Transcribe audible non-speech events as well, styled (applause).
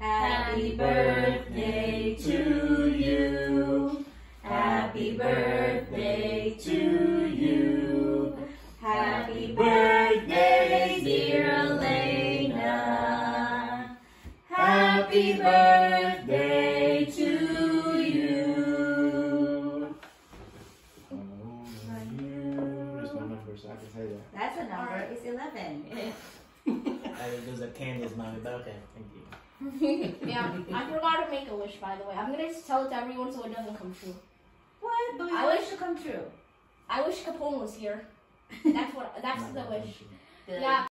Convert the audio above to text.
Happy birthday to you. Happy birthday to you. Happy birthday, dear Aleyna. Happy birthday to you. Oh, There's no number, so I can say that. That's a number. It's 11. I think those are Candace's mommy, but okay, thank you. Yeah, I forgot to make a wish, by the way. I'm gonna tell it to everyone so it doesn't come true. What? But we I want wish- it to come true. I wish Capone was here. (laughs) That's what. That's the wish. Good. Yeah,